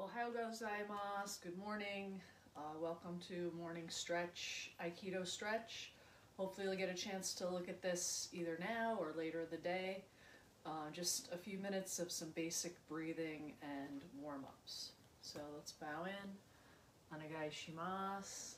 Ohayo gozaimasu. Good morning. Uh, welcome to morning stretch, Aikido stretch. Hopefully you'll get a chance to look at this either now or later in the day. Uh, just a few minutes of some basic breathing and warm-ups. So let's bow in. Onegai shimasu.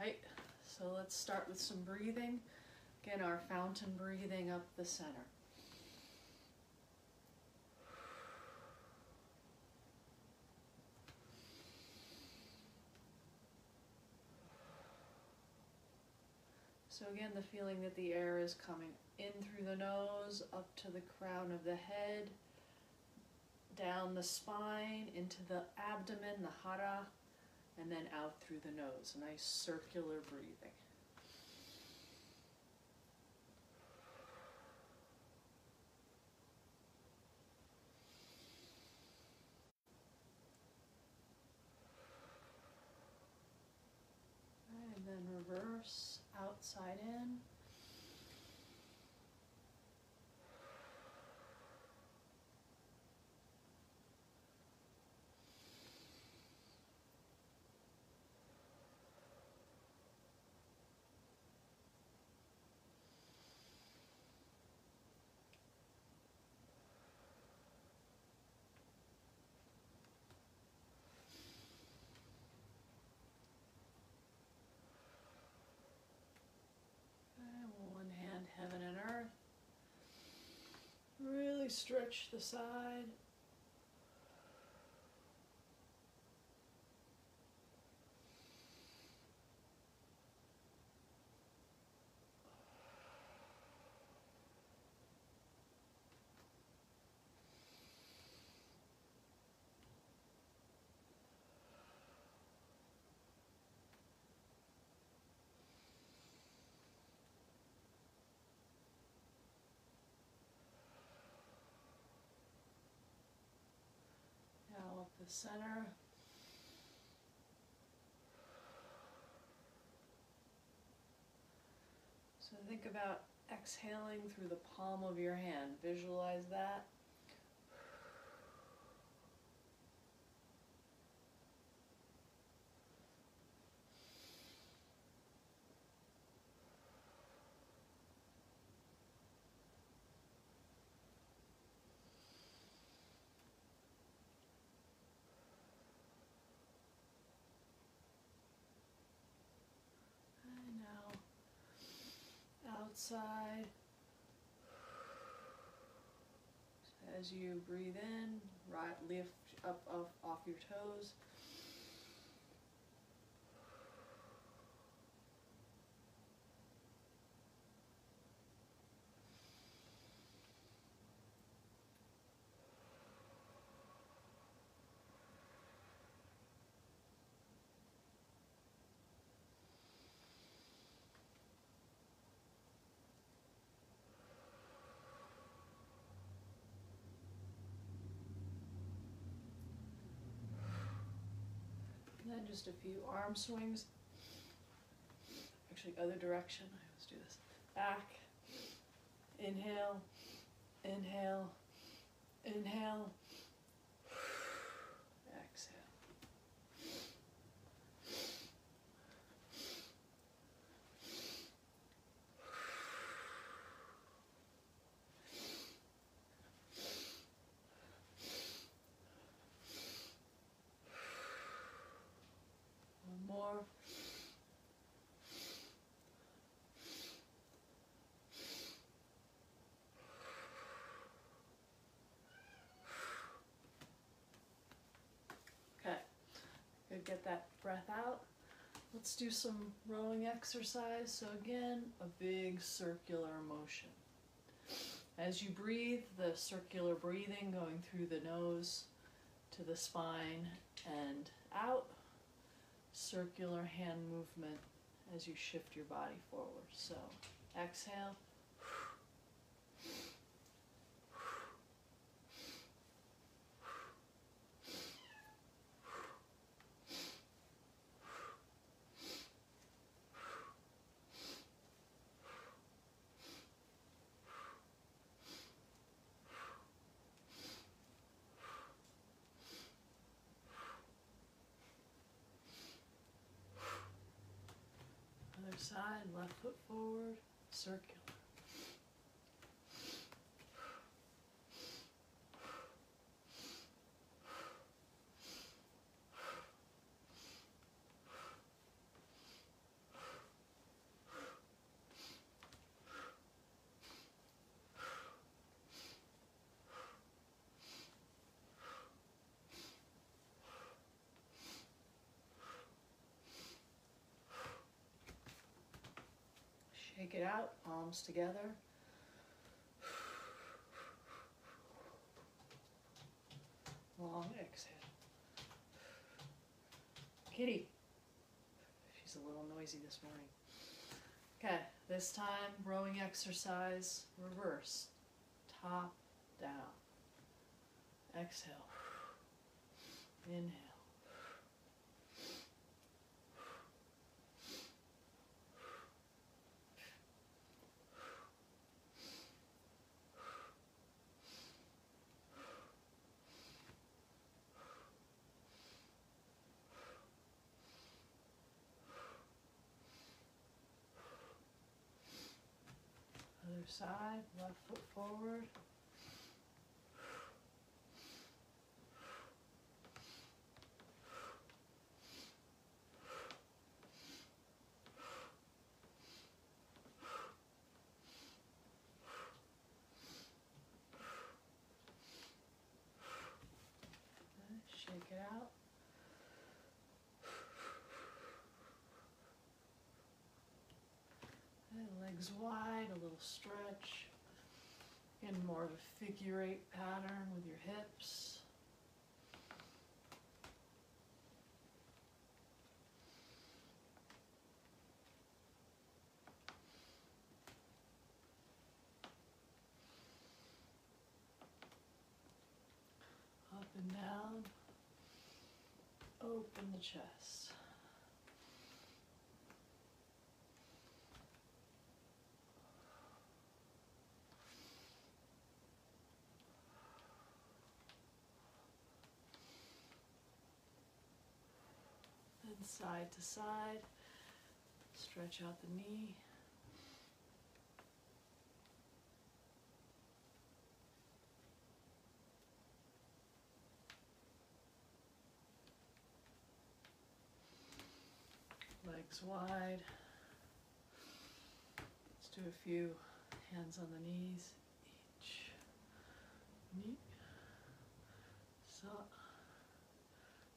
Right, so let's start with some breathing. Again, our fountain breathing up the center. So again, the feeling that the air is coming in through the nose, up to the crown of the head, down the spine, into the abdomen, the hara, and then out through the nose. Nice circular breathing. And then reverse outside in. And one hand, heaven and earth. Really stretch the side. Now up center. So think about exhaling through the palm of your hand. Visualize that. And now outside. As you breathe in, right, lift up off, off your toes. Then just a few arm swings. Actually, other direction. I always do this. Back. Inhale. Inhale. Inhale. Exhale. One more. Okay, good. Get that breath out. Let's do some rowing exercise. So, again, a big circular motion. As you breathe, the circular breathing going through the nose to the spine and out circular hand movement as you shift your body forward. So exhale. Foot forward, circular. Shake it out, palms together. Long exhale. Kitty. She's a little noisy this morning. Okay, this time rowing exercise, reverse. Top, down. Exhale. Inhale. Other side, left foot forward. Okay, Shake it out. And legs wide, a little stretch. In more of a figure eight pattern with your hips. Up and down. Open the chest. Then side to side. Stretch out the knee. Legs wide. Let's do a few hands on the knees. Each. Knee. Sa.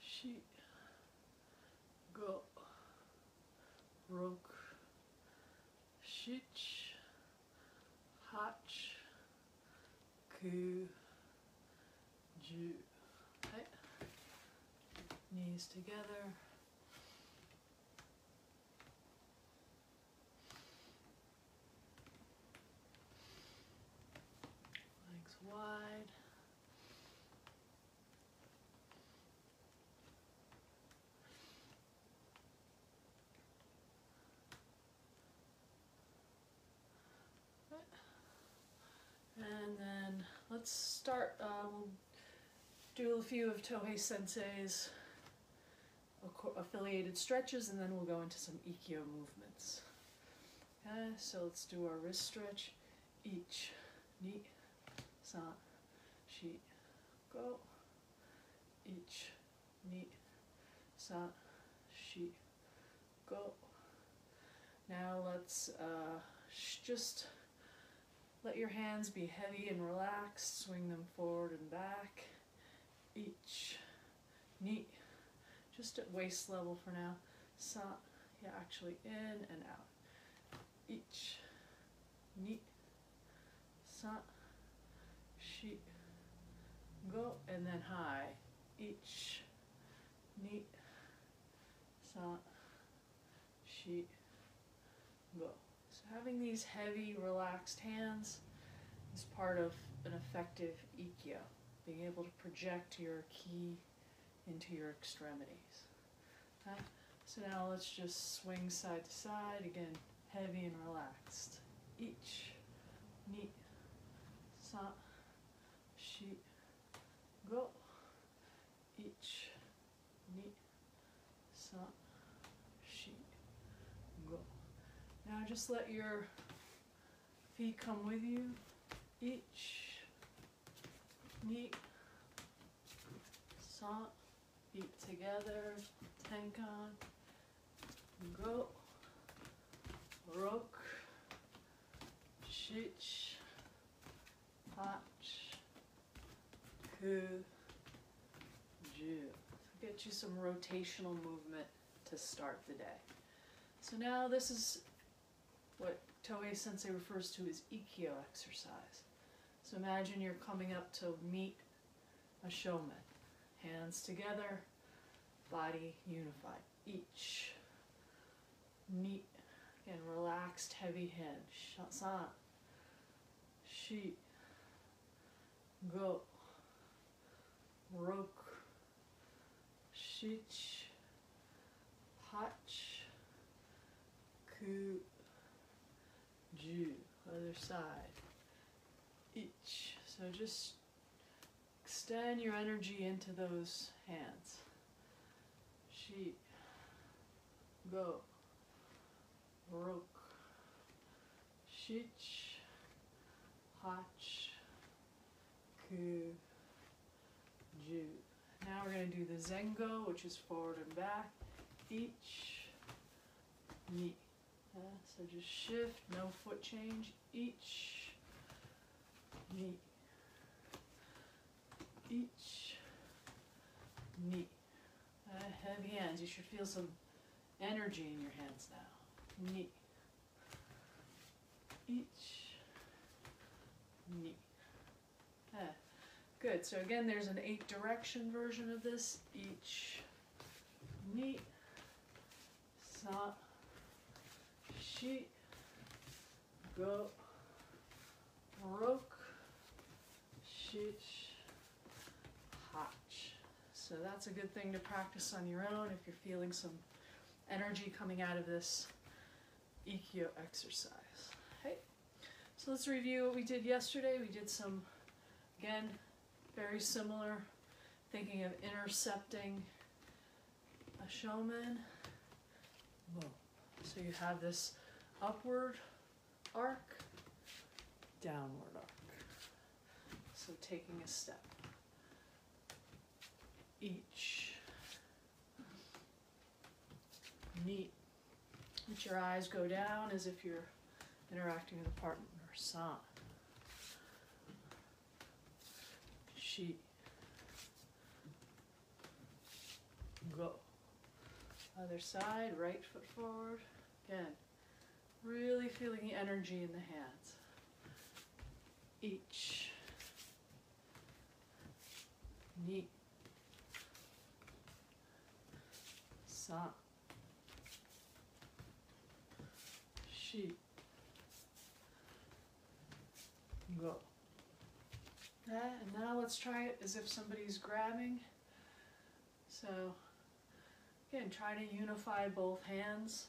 Shi. Go. Rok. Hach. Ku. Ju. Knees together. Legs wide. And then let's start. We'll do a few of Tohei Sensei's affiliated stretches, and then we'll go into some Ikkyo movements. Okay, so let's do our wrist stretch. Each, knee, sa, shi, go. Each, knee, sa, shi, go. Now let's uh, just let your hands be heavy and relaxed. Swing them forward and back. Each, knee, just at waist level for now. Sa, yeah, actually in and out. Each, knee, sa, shi, go, and then high. Each, knee, sa, shi, go. Having these heavy, relaxed hands is part of an effective ikkyo, being able to project your ki into your extremities. Okay? So now let's just swing side to side, again, heavy and relaxed. Each, ni, sa, shi, go. Each, knee, sa, shi, go. Now just let your feet come with you. Each, knee, sant, feet together, tenkan, go, rok, shich, hach, ku, ju. Get you some rotational movement to start the day. So now this is what Tohei Sensei refers to as Ikkyo exercise. So imagine you're coming up to meet a shomen. Hands together, body unified. Each. Neat. and relaxed, heavy head. San. Shi. Go. Rok. Shich. Hach. Ku. Ju. Other side. Each. So just extend your energy into those hands. Shi. Go. Rok. Shich. Hach. Ku. Ju. Now we're going to do the Zengo, which is forward and back. Each. Ni. So just shift, no foot change. Each. knee, Each. knee. Uh, heavy hands. You should feel some energy in your hands now. Knee, Each. Ni. Ah, good. So again, there's an eight direction version of this. Each. knee, Sa. Go. broke Shich. Hach. So that's a good thing to practice on your own if you're feeling some energy coming out of this Ikkyo exercise. Okay, so let's review what we did yesterday. We did some, again, very similar, thinking of intercepting a shomen. Whoa. So you have this upward arc, downward arc. So taking a step. Each. Neat. Let your eyes go down as if you're interacting with a partner. son, She. Go. Other side, right foot forward. Again, really feeling the energy in the hands. Each. Neat. San. Shi. Go. And now let's try it as if somebody's grabbing. So, again, try to unify both hands.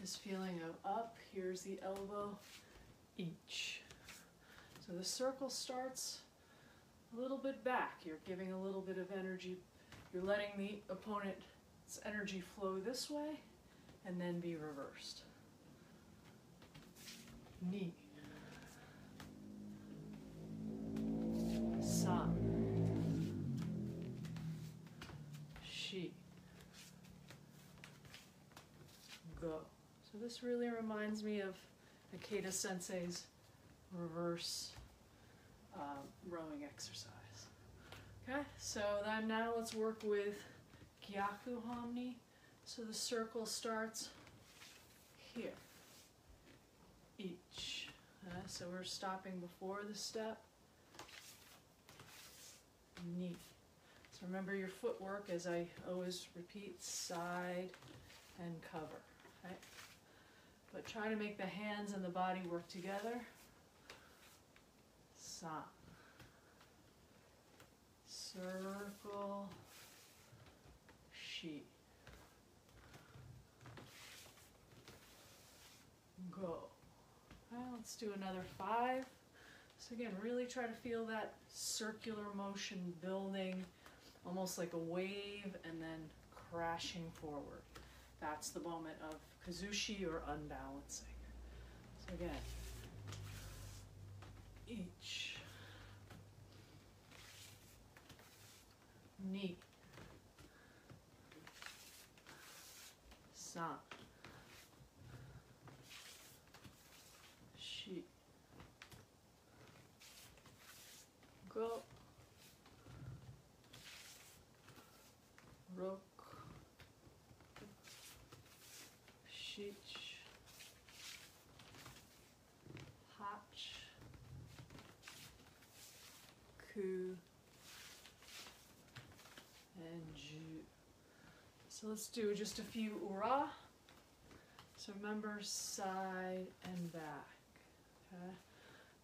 This feeling of up, here's the elbow, each. So the circle starts a little bit back. You're giving a little bit of energy. You're letting the opponent's energy flow this way and then be reversed. Ni. Sa. This really reminds me of Ikeda Sensei's reverse uh, rowing exercise. Okay, so then now let's work with Gyaku Hanmi. So the circle starts here, each. Uh, so we're stopping before the step. Knee. So remember your footwork, as I always repeat, side and cover. But try to make the hands and the body work together. Sa. Circle. Shi. Go. Well, let's do another five. So again, really try to feel that circular motion building, almost like a wave, and then crashing forward. That's the moment of kazushi or unbalancing. So again, each ni san shi go hach ku and ju. So let's do just a few ura. So remember side and back. Okay?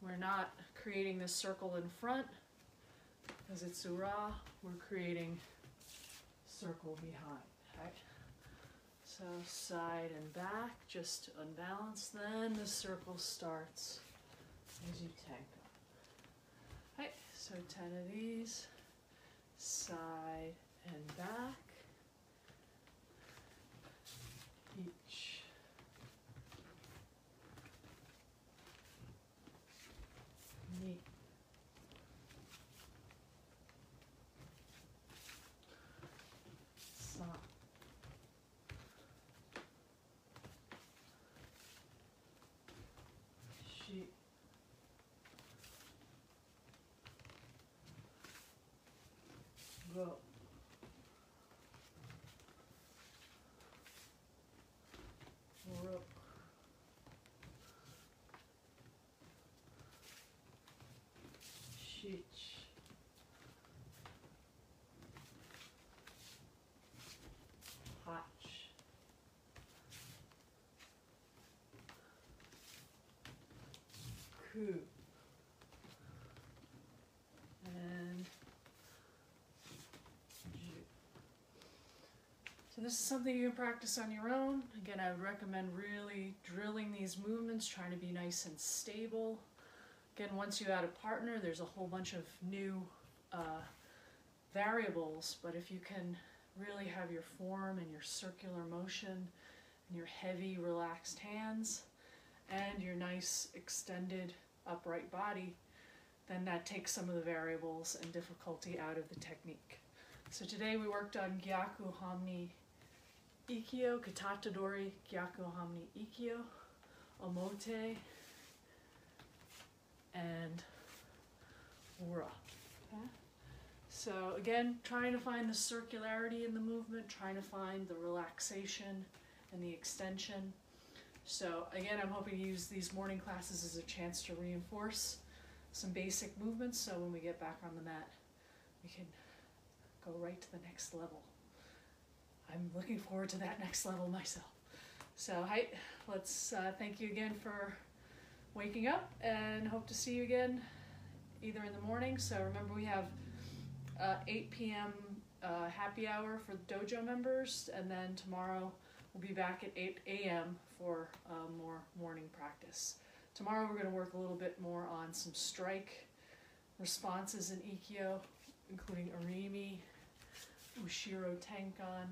We're not creating this circle in front because it's ura. We're creating circle behind. Okay? So side and back, just unbalance. Then the circle starts as you up. Okay, so 10 of these, side and back. Each. Ni. Sa. Shi. Go. Rook. Shich. Hotch. Coup. And. So this is something you can practice on your own. Again, I would recommend really drilling these movements, trying to be nice and stable. Again, once you add a partner, there's a whole bunch of new uh, variables, but if you can really have your form and your circular motion and your heavy relaxed hands and your nice extended upright body, then that takes some of the variables and difficulty out of the technique. So today we worked on Gyaku Hanmi Ikkyo, Katatedori Gyaku Hanmi Ikkyo, Omote, and Ura. Okay? So again, trying to find the circularity in the movement, trying to find the relaxation and the extension. So again, I'm hoping to use these morning classes as a chance to reinforce some basic movements so when we get back on the mat, we can go right to the next level. I'm looking forward to that next level myself. So, hi, let's uh, thank you again for waking up and hope to see you again either in the morning. So, remember, we have uh, 8 p.m. Uh, happy hour for dojo members, and then tomorrow we'll be back at 8 a.m. for uh, more morning practice. Tomorrow we're going to work a little bit more on some strike responses in Ikkyo, including Irimi, Ushiro Tenkan,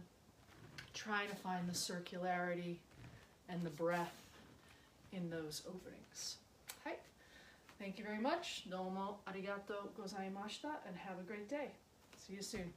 trying to find the circularity and the breath in those openings. Hi. Thank you very much. Domo arigato gozaimashita and have a great day. See you soon.